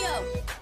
Yo.